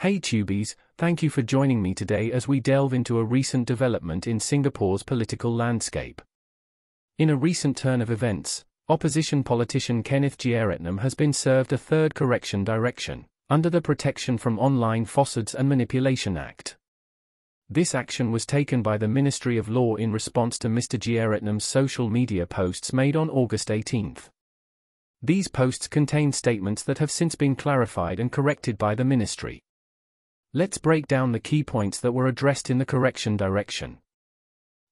Hey Tubies, thank you for joining me today as we delve into a recent development in Singapore's political landscape. In a recent turn of events, opposition politician Kenneth Jeyaretnam has been served a third correction direction, under the Protection from Online Falsehoods and Manipulation Act. This action was taken by the Ministry of Law in response to Mr. Jeyaretnam's social media posts made on August 18. These posts contain statements that have since been clarified and corrected by the ministry. Let's break down the key points that were addressed in the correction direction.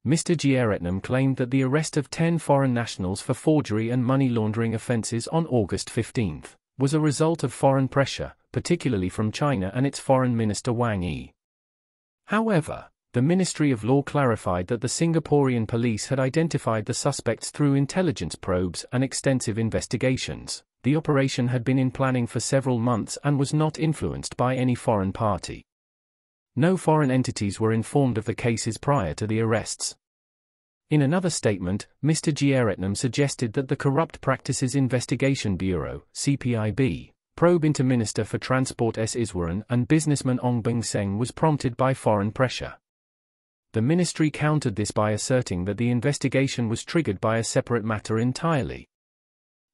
Mr. Jeyaretnam claimed that the arrest of 10 foreign nationals for forgery and money laundering offences on August 15 was a result of foreign pressure, particularly from China and its Foreign Minister Wang Yi. However, the Ministry of Law clarified that the Singaporean police had identified the suspects through intelligence probes and extensive investigations. The operation had been in planning for several months and was not influenced by any foreign party. No foreign entities were informed of the cases prior to the arrests. In another statement, Mr. Jeyaretnam suggested that the Corrupt Practices Investigation Bureau, CPIB, probe into Minister for Transport S. Iswaran and businessman Ong Beng Seng was prompted by foreign pressure. The ministry countered this by asserting that the investigation was triggered by a separate matter entirely.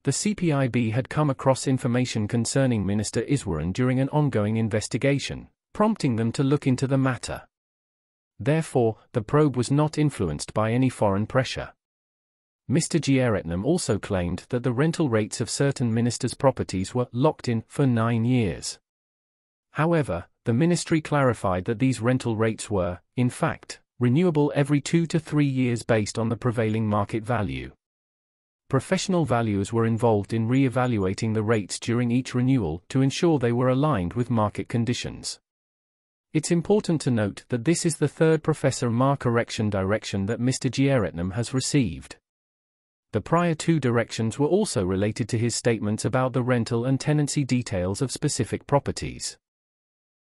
The CPIB had come across information concerning Minister Iswaran during an ongoing investigation, prompting them to look into the matter. Therefore, the probe was not influenced by any foreign pressure. Mr. Jeyaretnam also claimed that the rental rates of certain ministers' properties were locked in for nine years. However, the ministry clarified that these rental rates were, in fact, renewable every two to three years based on the prevailing market value. Professional valuers were involved in re-evaluating the rates during each renewal to ensure they were aligned with market conditions. It's important to note that this is the third POFMA correction direction that Mr. Jeyaretnam has received. The prior two directions were also related to his statements about the rental and tenancy details of specific properties.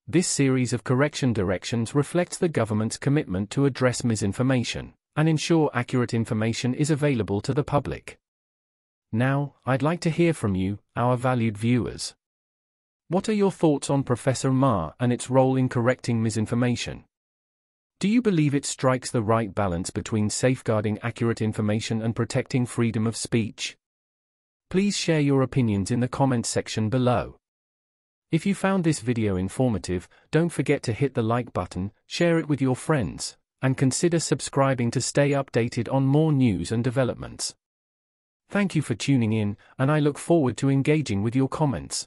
This series of correction directions reflects the government's commitment to address misinformation and ensure accurate information is available to the public. Now, I'd like to hear from you, our valued viewers. What are your thoughts on POFMA and its role in correcting misinformation? Do you believe it strikes the right balance between safeguarding accurate information and protecting freedom of speech? Please share your opinions in the comments section below. If you found this video informative, don't forget to hit the like button, share it with your friends, and consider subscribing to stay updated on more news and developments. Thank you for tuning in, and I look forward to engaging with your comments.